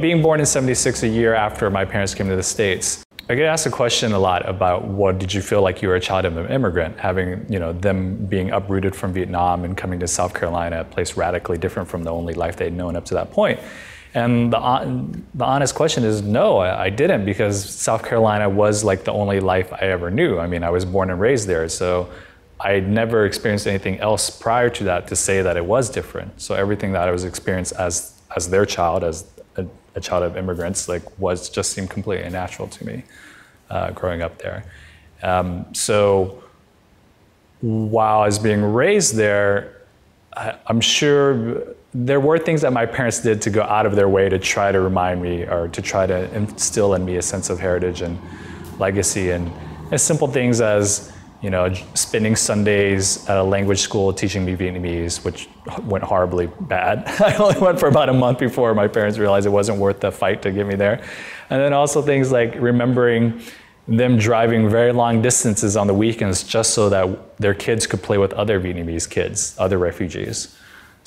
Being born in 76, a year after my parents came to the States, I get asked a question a lot about what did you feel like you were a child of an immigrant, having you know them being uprooted from Vietnam and coming to South Carolina, a place radically different from the only life they'd known up to that point. And the, the honest question is no, I, didn't because South Carolina was like the only life I ever knew. I mean, I was born and raised there, so I never experienced anything else prior to that to say that it was different. So everything that I was experienced as as their child, as a, child of immigrants, like was just seemed completely natural to me uh, growing up there. Um, so while I was being raised there, I, I'm sure there were things that my parents did to go out of their way to try to remind me or to try to instill in me a sense of heritage and legacy and as simple things as you know spending sundays at a language school teaching me vietnamese which went horribly bad. I only went for about a month before my parents realized it wasn't worth the fight to get me there. And then also things like remembering them driving very long distances on the weekends just so that their kids could play with other vietnamese kids other refugees.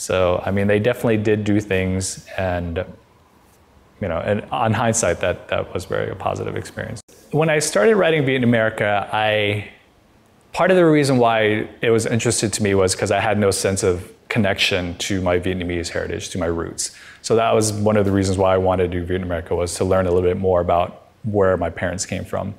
So, I mean, they definitely did do things, and you know, and on hindsight, that that was very a positive experience. When I started writing Vietnamerica, I part of the reason why it was interested to me was because I had no sense of connection to my Vietnamese heritage, to my roots. So that was one of the reasons why I wanted to do Vietnamerica was to learn a little bit more about where my parents came from.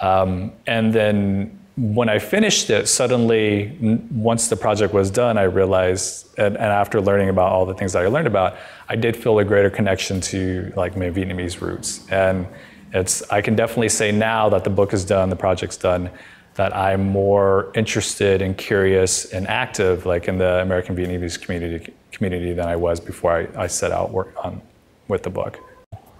Um, and then when I finished it, suddenly, once the project was done, I realized, and, and, after learning about all the things that I learned about, I did feel a greater connection to like my Vietnamese roots. And it's, I can definitely say now that the book is done, the project's done, that I'm more interested and curious and active, like in the American Vietnamese community, community than I was before I, I set out work on with the book.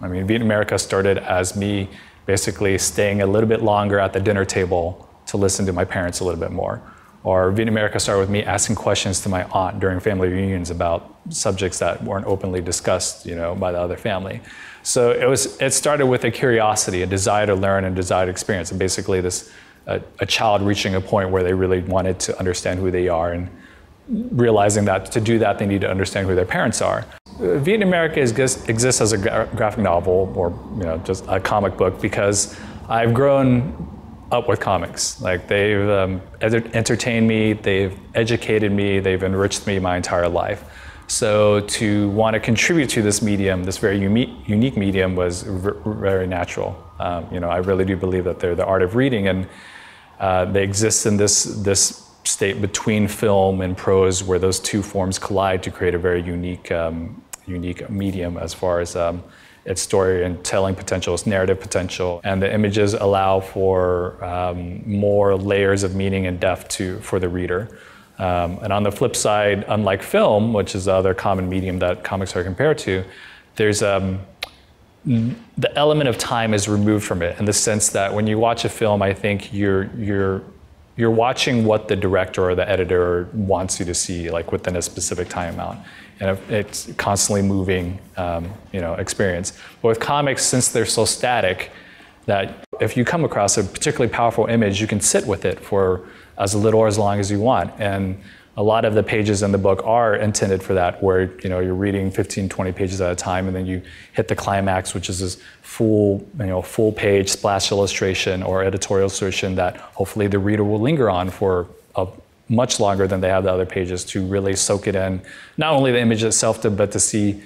I mean, Vietnamerica started as me basically staying a little bit longer at the dinner table to listen to my parents a little bit more. Or Vietnamerica started with me asking questions to my aunt during family reunions about subjects that weren't openly discussed, you know, by the other family. So it was. It started with a curiosity, a desire to learn, and desire to experience, and basically this a, a child reaching a point where they really wanted to understand who they are and realizing that to do that they need to understand who their parents are. Vietnamerica exists as a graphic novel or you know just a comic book because I've grown up with comics. Like they've um, entertained me, they've educated me, they've enriched me my entire life. So to want to contribute to this medium, this very unique, unique medium, was very natural. Um, you know, I really do believe that they're the art of reading, and uh, they exist in this this state between film and prose, where those two forms collide to create a very unique um, unique medium as far as um, its story and telling potential, its narrative potential, and the images allow for um, more layers of meaning and depth to for the reader. Um, and on the flip side, unlike film, which is the other common medium that comics are compared to, there's um, the element of time is removed from it in the sense that when you watch a film, I think you're you're you're watching what the director or the editor wants you to see, like within a specific time amount and it's constantly moving, um, you know, experience. But with comics, since they're so static, that if you come across a particularly powerful image, you can sit with it for as little or as long as you want. And a lot of the pages in the book are intended for that, where you know you're reading 15, 20 pages at a time, and then you hit the climax, which is this full, you know, full page splash illustration or editorial illustration that hopefully the reader will linger on for a much longer than they have the other pages to really soak it in, not only the image itself, but to see,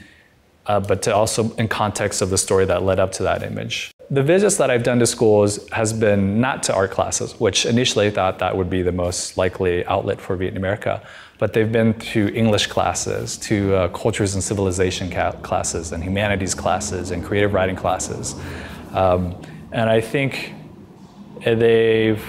uh, but to also in context of the story that led up to that image. The visits that I've done to schools has been not to art classes, which initially thought that would be the most likely outlet for Vietnamerica, but they've been to English classes, to uh, cultures and civilization classes, and humanities classes, and creative writing classes. Um, and I think they've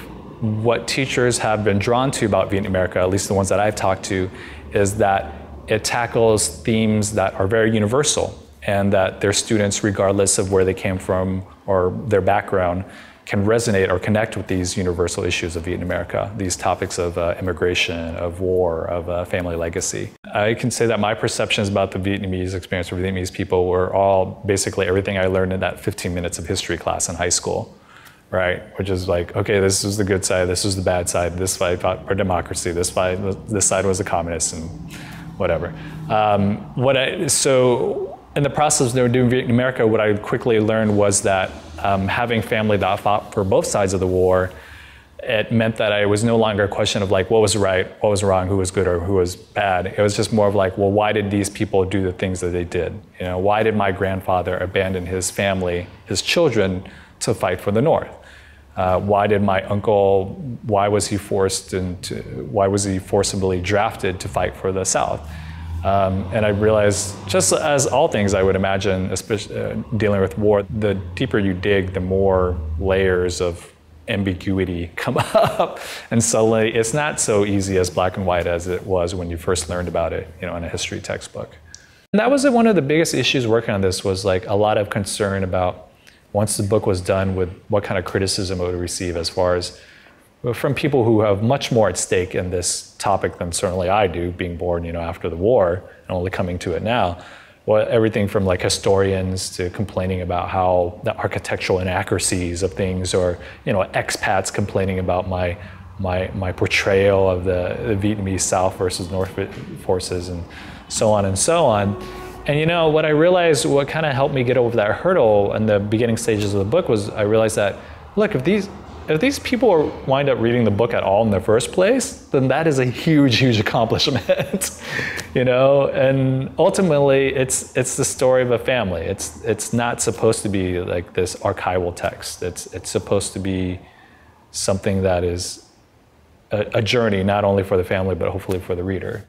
what teachers have been drawn to about Vietnamerica, at least the ones that I've talked to, is that it tackles themes that are very universal and that their students, regardless of where they came from or their background, can resonate or connect with these universal issues of Vietnamerica, these topics of uh, immigration, of war, of uh, family legacy. I can say that my perceptions about the Vietnamese experience for Vietnamese people were all basically everything I learned in that 15 minutes of history class in high school right? Which is like, okay, this is the good side, this is the bad side, this side fought for democracy, this side, this side was a communist, and whatever. Um, what I, so in the process of doing Vietnamerica, what I quickly learned was that um, having family that fought for both sides of the war, it meant that I was no longer a question of like what was right, what was wrong, who was good or who was bad. It was just more of like, well, why did these people do the things that they did? You know, why did my grandfather abandon his family, his children, to fight for the North? Uh, why did my uncle? Why was he forced into? Why was he forcibly drafted to fight for the South? Um, and I realized, just as all things, I would imagine, especially uh, dealing with war, the deeper you dig, the more layers of ambiguity come up, and suddenly it's not so easy as black and white as it was when you first learned about it, you know, in a history textbook. And that was one of the biggest issues working on this was like a lot of concern about once the book was done with what kind of criticism it would receive as far as from people who have much more at stake in this topic than certainly I do, being born, you know, after the war and only coming to it now. Well, everything from like historians to complaining about how the architectural inaccuracies of things, or you know, expats complaining about my my my portrayal of the, the Vietnamese South versus North forces, and so on and so on. And you know, what I realized, what kind of helped me get over that hurdle in the beginning stages of the book was I realized that, look, if these if these people wind up reading the book at all in the first place, then that is a huge, huge accomplishment, you know. And ultimately, it's it's the story of a family. It's it's not supposed to be like this archival text. It's it's supposed to be something that is a, a journey not only for the family but hopefully for the reader.